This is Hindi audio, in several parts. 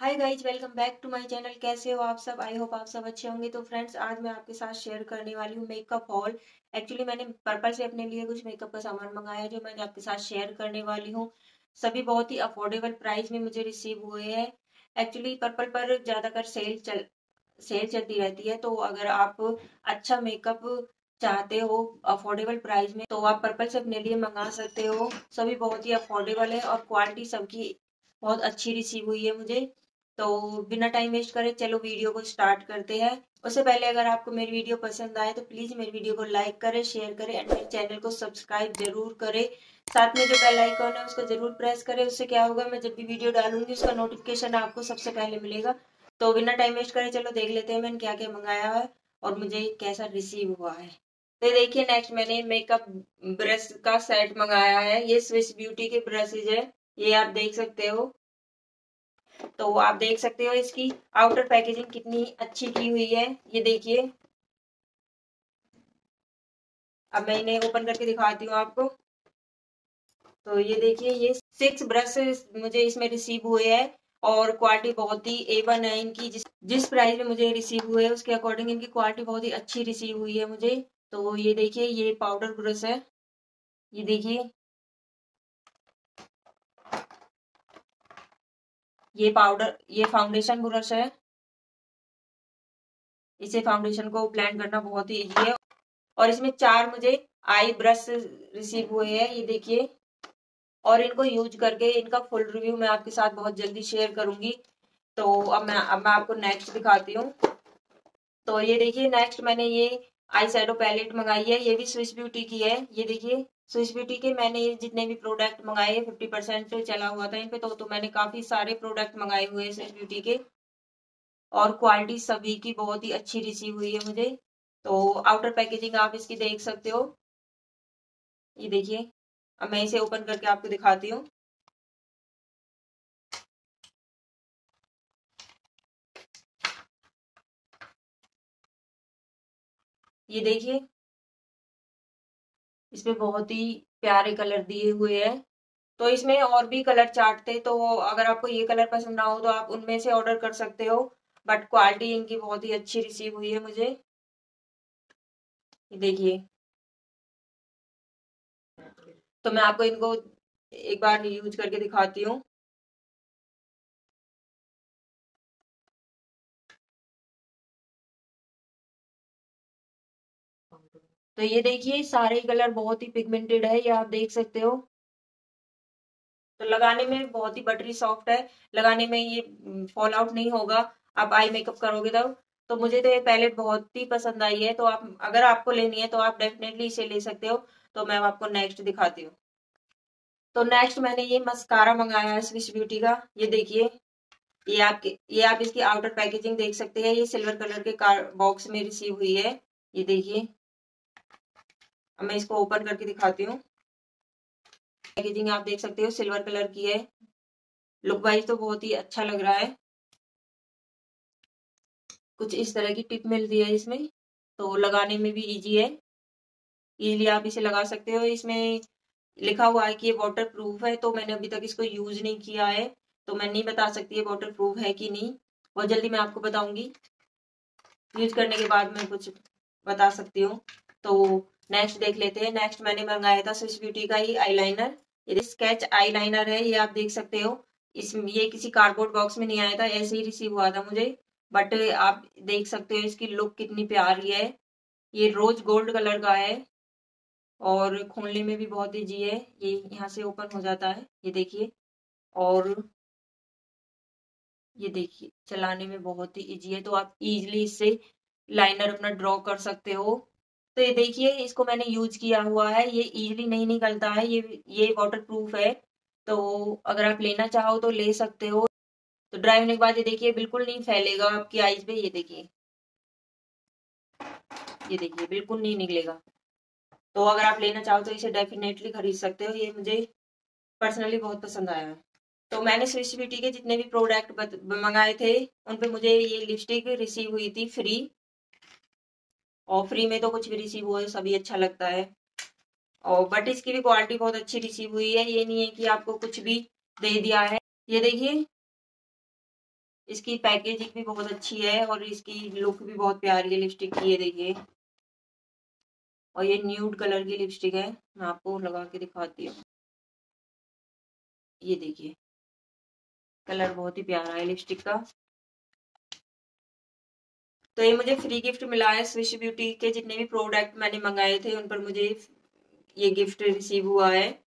Hi guys welcome back to my channel कैसे हो आप सब? आई होप आप सब अच्छे होंगे। तो फ्रेंड्स आज मैं आपके साथ शेयर करने वाली हूँ मेकअप हॉल एक्चुअली मैंने पर्पल से अपने लिए कुछ मेकअप का सामान मंगाया जो मैंने आपके साथ शेयर करने वाली हूँ। सभी बहुत ही अफोर्डेबल प्राइस में मुझे रिसीव हुए हैं। एक्चुअली पर्पल पर ज़्यादातर सेल चल सेल चलती रहती है। तो अगर आप अच्छा मेकअप चाहते हो अफोर्डेबल प्राइस में तो आप पर्पल से अपने लिए मंगा सकते हो। सभी बहुत ही अफोर्डेबल है और क्वालिटी सबकी बहुत अच्छी रिसीव हुई है मुझे। तो बिना टाइम वेस्ट करे चलो वीडियो को स्टार्ट करते हैं। उससे पहले अगर आपको मेरी वीडियो पसंद आए तो प्लीज़ मेरी वीडियो को लाइक करें शेयर करें एंड मेरे चैनल को सब्सक्राइब ज़रूर करें। साथ में जो बेल आइकॉन है, उसको ज़रूर प्रेस करें। उससे क्या होगा, मैं जब भी वीडियो डालूँगी, उसका नोटिफिकेशन आपको सबसे पहले मिलेगा। तो बिना टाइम वेस्ट करे चलो देख लेते हैं मैंने क्या क्या मंगाया है और मुझे कैसा रिसीव हुआ है। तो देखिए नेक्स्ट मैंने मेकअप ब्रश का सेट मंगाया है। ये स्विस ब्यूटी के ब्रशेज है। ये आप देख सकते हो। तो आप देख सकते हो इसकी आउटर पैकेजिंग कितनी अच्छी की हुई है। ये देखिए। अब मैं इन्हें ओपन करके दिखाती हूँ आपको। तो ये देखिए, ये सिक्स ब्रश मुझे इसमें रिसीव हुए हैं और क्वालिटी बहुत ही ए वन है इनकी। जिस जिस प्राइस में मुझे रिसीव हुए उसके अकॉर्डिंग इनकी क्वालिटी बहुत ही अच्छी रिसीव हुई है मुझे। तो ये देखिए, ये पाउडर ब्रश है। ये देखिए। ये पाउडर ये फाउंडेशन ब्रश है। इसे फाउंडेशन को ब्लेंड करना बहुत ही इजी है। और इसमें चार मुझे आई ब्रश रिसीव हुए हैं, ये देखिए। और इनको यूज़ करके इनका फुल रिव्यू मैं आपके साथ बहुत जल्दी शेयर करूँगी। तो अब मैं अब मैं आपको नेक्स्ट दिखाती हूँ। तो ये देखिए नेक्स्ट मैंने ये आई पैलेट मंगाई है, ये भी स्विस ब्यूटी की है। ये देखिए स्विस ब्यूटी के मैंने जितने भी प्रोडक्ट मंगाए फिफ्टी परसेंट चला हुआ था इन पे तो, तो मैंने काफ़ी सारे प्रोडक्ट मंगाए हुए हैं स्विस ब्यूटी के। और क्वालिटी सभी की बहुत ही अच्छी रिसीव हुई है मुझे। तो आउटर पैकेजिंग आप इसकी देख सकते हो। ये देखिए अब मैं इसे ओपन करके आपको दिखाती हूँ। ये देखिए इसमें बहुत ही प्यारे कलर दिए हुए हैं। तो इसमें और भी कलर चाटते तो अगर आपको ये कलर पसंद ना हो तो आप उनमें से ऑर्डर कर सकते हो। बट क्वालिटी इनकी बहुत ही अच्छी रिसीव हुई है मुझे। देखिए। तो मैं आपको इनको एक बार यूज़ करके दिखाती हूँ। तो ये देखिए, सारे कलर बहुत ही पिगमेंटेड है, ये आप देख सकते हो। तो लगाने में बहुत ही बटरी सॉफ्ट है। लगाने में ये फॉल आउट नहीं होगा। आप आई मेकअप करोगे तब। तो मुझे तो ये पैलेट बहुत ही पसंद आई है। तो आप, अगर आपको लेनी है तो आप डेफिनेटली इसे ले सकते हो। तो मैं आपको नेक्स्ट दिखाती हूँ। तो नेक्स्ट मैंने ये मस्कारा मंगाया है स्विश ब्यूटी का। ये देखिए, ये आपके ये आप इसकी आउटर पैकेजिंग देख सकते हैं। ये सिल्वर कलर के बॉक्स में रिसीव हुई है। ये देखिए। अब मैं इसको ओपन करके दिखाती हूँ। पैकेजिंग आप देख सकते हो सिल्वर कलर की है। लुक वाइज तो बहुत ही अच्छा लग रहा है। कुछ इस तरह की टिप मिल रही है इसमें तो लगाने में भी इजी है। इजीली आप इसे लगा सकते हो। इसमें लिखा हुआ है कि ये वाटर प्रूफ है तो मैंने अभी तक इसको यूज़ नहीं किया है। तो मैं नहीं बता सकती है वाटर प्रूफ है कि नहीं। बहुत जल्दी मैं आपको बताऊँगी। यूज़ करने के बाद मैं कुछ बता सकती हूँ। तो नेक्स्ट देख लेते हैं। नेक्स्ट मैंने मंगाया था स्विच ब्यूटी का ही आईलाइनर ये स्केच आईलाइनर है, ये आप देख सकते हो। इस, ये किसी कार्डबोर्ड बॉक्स में नहीं आया था, ऐसे ही रिसीव हुआ था मुझे। बट आप देख सकते हो इसकी लुक कितनी प्यारी है। ये रोज गोल्ड कलर का है। और खोलने में भी बहुत ईजी है। ये यहाँ से ओपन हो जाता है। ये देखिए। और ये देखिए, चलाने में बहुत ही इजी है। तो आप इजीली इससे लाइनर अपना ड्रॉ कर सकते हो। तो ये देखिए, इसको मैंने यूज़ किया हुआ है, ये इजीली नहीं निकलता है, ये ये वाटर प्रूफ है। तो अगर आप लेना चाहो तो ले सकते हो। तो ड्राई होने के बाद ये देखिए, बिल्कुल नहीं फैलेगा आपकी आईज पे, ये देखिए। ये देखिए, बिल्कुल नहीं निकलेगा। तो अगर आप लेना चाहो तो इसे डेफिनेटली खरीद सकते हो, ये मुझे पर्सनली बहुत पसंद आया। है तो मैंने स्विच ब्यूटी के जितने भी प्रोडक्ट मंगाए थे, उन पे मुझे ये लिपस्टिक रिसीव हुई थी फ्री और फ्री में तो कुछ भी रिसीव हुआ है, सभी अच्छा लगता है। और बट इसकी भी क्वालिटी बहुत अच्छी रिसीव हुई है। ये नहीं है कि आपको कुछ भी दे दिया है। ये देखिए, इसकी पैकेजिंग भी बहुत अच्छी है और इसकी लुक भी बहुत प्यारी है लिपस्टिक की, ये देखिए। और ये न्यूड कलर की लिपस्टिक है। मैं आपको लगा के दिखाती हूँ। ये देखिए कलर बहुत ही प्यारा है लिपस्टिक का। तो ये मुझे फ्री गिफ्ट मिला है स्विश ब्यूटी के, जितने भी प्रोडक्ट मैंने मंगाए थे, उन पर मुझे ये गिफ्ट रिसीव हुआ है।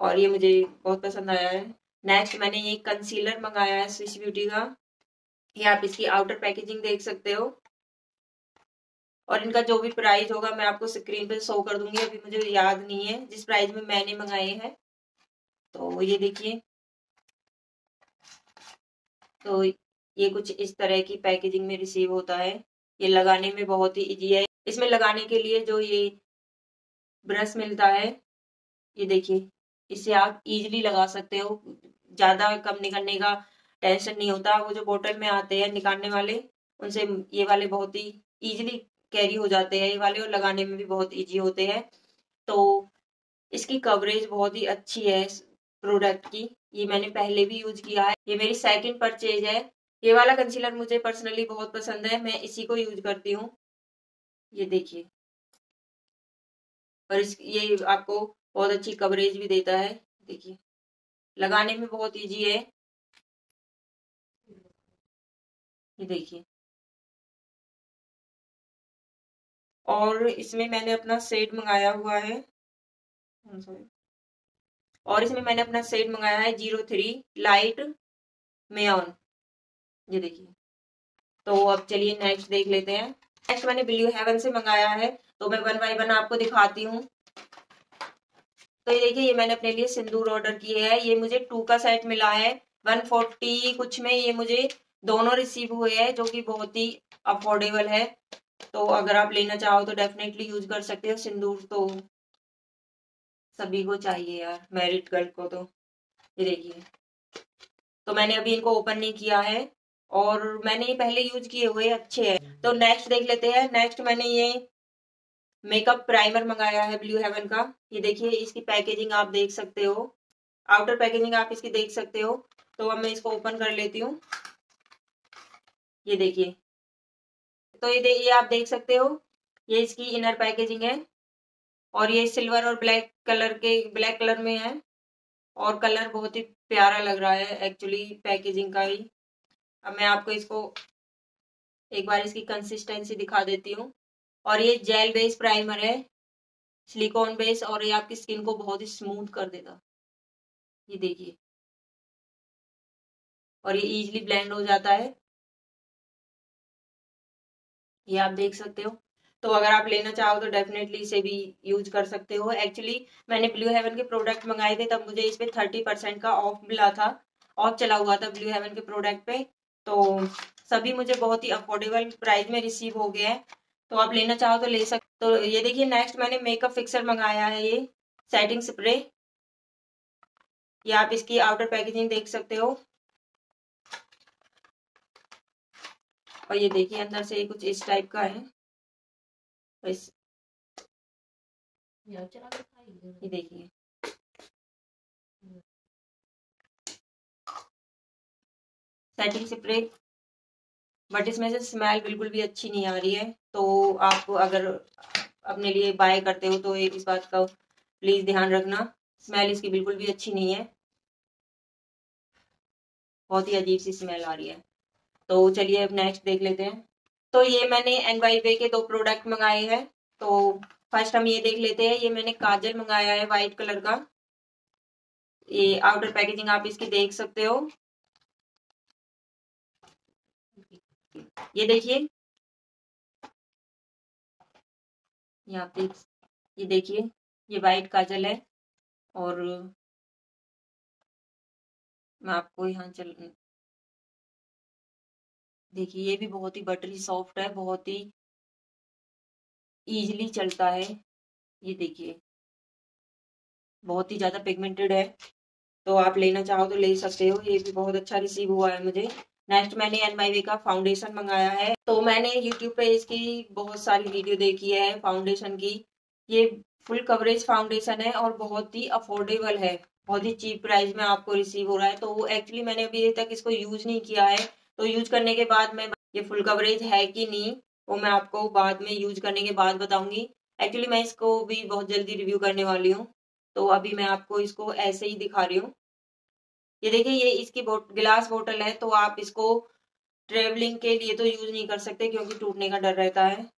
और ये मुझे बहुत पसंद आया है। नेक्स्ट मैंने ये कंसीलर मंगाया है स्विश ब्यूटी का। ये आप इसकी आउटर पैकेजिंग देख सकते हो। और इनका जो भी प्राइस होगा, मैं आपको स्क्रीन पे शो कर दूँगी। अभी मुझे याद नहीं है जिस प्राइस में मैंने मंगाए हैं। तो ये देखिए। तो ये कुछ इस तरह की पैकेजिंग में रिसीव होता है। ये लगाने में बहुत ही इजी है। इसमें लगाने के लिए जो ये ब्रश मिलता है, ये देखिए, इसे आप इजीली लगा सकते हो। ज़्यादा कम निकलने का टेंशन नहीं होता। वो जो बोतल में आते हैं निकालने वाले, उनसे ये वाले बहुत ही इजीली कैरी हो जाते हैं। ये वाले और लगाने में भी बहुत इजी होते हैं। तो इसकी कवरेज बहुत ही अच्छी है प्रोडक्ट की। ये मैंने पहले भी यूज़ किया है। ये मेरी सेकंड परचेज है। ये वाला कंसीलर मुझे पर्सनली बहुत पसंद है, मैं इसी को यूज़ करती हूँ। ये देखिए। और इस, ये आपको बहुत अच्छी कवरेज भी देता है। देखिए। लगाने में बहुत इजी है। ये देखिए। और इसमें मैंने अपना सेट मंगाया हुआ है। और इसमें मैंने अपना सेट मंगाया है ज़ीरो थ्री लाइट मेन ये देखिए। तो अब चलिए नेक्स्ट देख लेते हैं। नेक्स्ट मैंने ब्लू हेवन से मंगाया है तो मैं वन बाई वन आपको दिखाती हूँ। तो ये देखिए, ये मैंने अपने लिए सिंदूर ऑर्डर किए है। ये मुझे टू का सेट मिला है। वन फोर्टी कुछ में ये मुझे दोनों रिसीव हुए हैं, जो कि बहुत ही अफोर्डेबल है। तो अगर आप लेना चाहो तो डेफिनेटली यूज़ कर सकते हो। सिंदूर तो सभी को चाहिए यार मैरिड गर्ल को तो। ये देखिए। तो मैंने अभी इनको ओपन नहीं किया है। और मैंने ये पहले यूज़ किए हुए अच्छे हैं। तो नेक्स्ट देख लेते हैं। नेक्स्ट मैंने ये मेकअप प्राइमर मंगाया है ब्लू हेवन का। ये देखिए, इसकी पैकेजिंग आप देख सकते हो। आउटर पैकेजिंग आप इसकी देख सकते हो। तो अब मैं इसको ओपन कर लेती हूँ। ये देखिए। तो ये ये आप देख सकते हो। ये इसकी इनर पैकेजिंग है। और ये सिल्वर और ब्लैक कलर के ब्लैक कलर में है। और कलर बहुत ही प्यारा लग रहा है एक्चुअली पैकेजिंग का ही। अब मैं आपको इसको एक बार इसकी कंसिस्टेंसी दिखा देती हूँ। और ये जेल बेस प्राइमर है सिलिकॉन बेस और ये आपकी स्किन को बहुत ही स्मूथ कर देगा। ये देखिए। और ये इजीली ब्लेंड हो जाता है। ये आप देख सकते हो। तो अगर आप लेना चाहो तो डेफिनेटली इसे भी यूज़ कर सकते हो। एक्चुअली मैंने ब्लू हेवन के प्रोडक्ट मंगाए थे, तब मुझे इस पे थर्टी परसेंट का ऑफ़ मिला था। ऑफ़ चला हुआ था ब्लू हेवन के प्रोडक्ट पे। तो सभी मुझे बहुत ही अफोर्डेबल प्राइस में रिसीव हो गए हैं। तो आप लेना चाहो तो ले सकते तो ये देखिए नेक्स्ट मैंने मेकअप फिक्सर मंगाया है ये सेटिंग स्प्रे ये आप इसकी आउटर पैकेजिंग देख सकते हो। और ये देखिए अंदर से ये कुछ इस टाइप का है। इस ये देखिए। सेटिंग स्प्रे बट इसमें से स्मेल बिल्कुल भी अच्छी नहीं आ रही है। तो आप अगर अपने लिए बाय करते हो तो इस बात का प्लीज़ ध्यान रखना। स्मेल इसकी बिल्कुल भी अच्छी नहीं है। बहुत ही अजीब सी स्मेल आ रही है। तो चलिए अब नेक्स्ट देख लेते हैं। तो ये मैंने एन वाई वे के दो प्रोडक्ट मंगाए हैं। तो फ़र्स्ट हम ये देख लेते हैं। ये मैंने काजल मंगाया है वाइट कलर का। ये आउटर पैकेजिंग आप इसकी देख सकते हो। ये देखिए। ये आप देख ये देखिए, ये व्हाइट काजल है और मैं आपको यहाँ चल देखिए, ये भी बहुत ही बटरी सॉफ्ट है, बहुत ही इजीली चलता है। ये देखिए, बहुत ही ज़्यादा पिगमेंटेड है। तो आप लेना चाहो तो ले सकते हो, ये भी बहुत अच्छा रिसीव हुआ है मुझे। नेक्स्ट मैंने एन माई वे का फाउंडेशन मंगाया है। तो मैंने यूट्यूब पे इसकी बहुत सारी वीडियो देखी है फाउंडेशन की। ये फुल कवरेज फाउंडेशन है और बहुत ही अफोर्डेबल है। बहुत ही चीप प्राइस में आपको रिसीव हो रहा है। तो एक्चुअली मैंने अभी तक इसको यूज़ नहीं किया है। तो यूज़ करने के बाद मैं ये फुल कवरेज है कि नहीं, वो मैं आपको बाद में यूज़ करने के बाद बताऊँगी। एक्चुअली मैं इसको भी बहुत जल्दी रिव्यू करने वाली हूँ। तो अभी मैं आपको इसको ऐसे ही दिखा रही हूँ। ये देखिए ये इसकी बोट, गिलास बोतल है तो आप इसको ट्रेवलिंग के लिए तो यूज़ नहीं कर सकते क्योंकि टूटने का डर रहता है।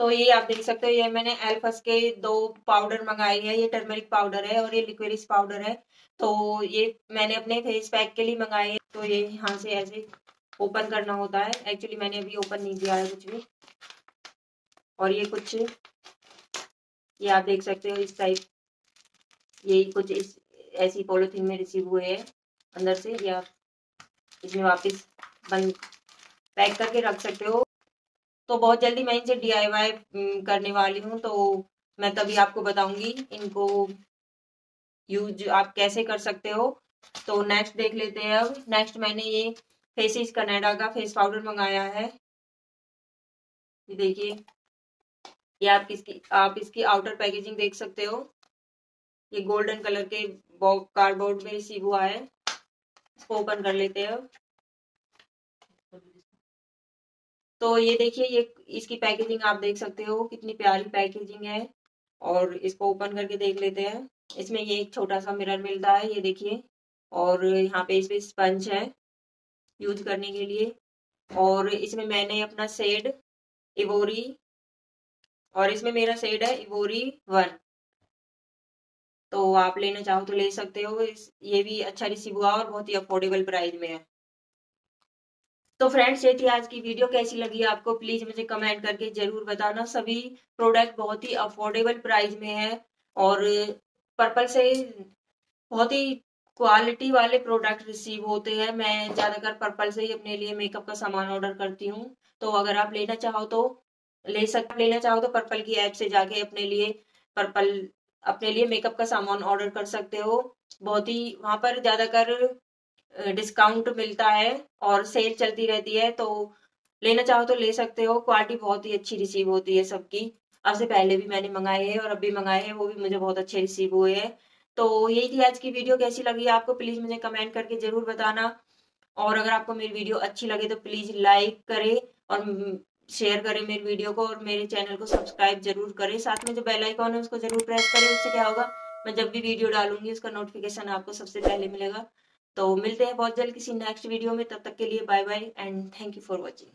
तो ये आप देख सकते हो ये मैंने एल्फस के दो पाउडर मंगाए हैं ये टर्मरिक पाउडर है और ये लिक्विडिस पाउडर है। तो ये मैंने अपने फेस पैक के लिए मंगाए हैं तो ये यहाँ से ऐसे ओपन करना होता है। एक्चुअली मैंने अभी ओपन नहीं किया है कुछ भी। और ये कुछ ये आप देख सकते हो इस टाइप ये कुछ इस ऐसी पॉलिथीन में रिसीव हुए हैं, अंदर से, या इसमें वापस बंद पैक करके रख सकते हो। तो बहुत जल्दी मैं इनसे डीआईवाई करने वाली हूँ तो मैं तभी आपको बताऊँगी इनको यूज़ आप कैसे कर सकते हो। तो नेक्स्ट देख लेते हैं अब। नेक्स्ट मैंने ये फेसिस कनाडा का फेस पाउडर मंगाया है। ये देखिए, ये आप इसकी आप इसकी आउटर पैकेजिंग देख सकते हो। ये गोल्डन कलर के कार्डबोर्ड में रिसीव हुआ है। इसको ओपन कर लेते हैं तो ये देखिए, ये इसकी पैकेजिंग आप देख सकते हो, कितनी प्यारी पैकेजिंग है। और इसको ओपन करके देख लेते हैं। इसमें ये एक छोटा सा मिरर मिलता है, ये देखिए। और यहाँ पे इसमें स्पंज है यूज़ करने के लिए। और इसमें मैंने अपना सेड इवोरी और इसमें मेरा सेड है इवोरी वन तो आप लेना चाहो तो ले सकते हो। ये भी अच्छा रिसीव हुआ और बहुत ही अफोर्डेबल प्राइस में है। तो फ्रेंड्स ये थी आज की वीडियो कैसी लगी आपको? प्लीज़ मुझे कमेंट करके ज़रूर बताना। सभी प्रोडक्ट बहुत ही अफोर्डेबल प्राइस में है और पर्पल से बहुत ही क्वालिटी वाले प्रोडक्ट रिसीव होते हैं। मैं ज़्यादातर पर्पल से ही अपने लिए मेकअप का सामान ऑर्डर करती हूँ। तो अगर आप लेना चाहो तो ले सक, लेना चाहो तो पर्पल की ऐप से जाके अपने लिए पर्पल अपने लिए मेकअप का सामान ऑर्डर कर सकते हो। बहुत ही वहाँ पर ज़्यादातर डिस्काउंट मिलता है और सेल चलती रहती है तो लेना चाहो तो ले सकते हो। क्वालिटी बहुत ही अच्छी रिसीव होती है सबकी। अब से पहले भी मैंने मंगाए हैं और अभी मंगाए हैं, वो भी मुझे बहुत अच्छे रिसीव हुए हैं। तो यही थी आज की वीडियो कैसी लगी आपको? प्लीज़ मुझे कमेंट करके ज़रूर बताना। और अगर आपको मेरी वीडियो अच्छी लगे तो प्लीज़ लाइक करें और शेयर करें मेरे वीडियो को और मेरे चैनल को सब्सक्राइब ज़रूर करें। साथ में जो बेल आइकॉन है, उसको ज़रूर प्रेस करें। उससे क्या होगा? मैं जब भी वीडियो डालूँगी, उसका नोटिफिकेशन आपको सबसे पहले मिलेगा। तो मिलते हैं बहुत जल्द किसी नेक्स्ट वीडियो में। तब तक के लिए bye bye and thank you for watching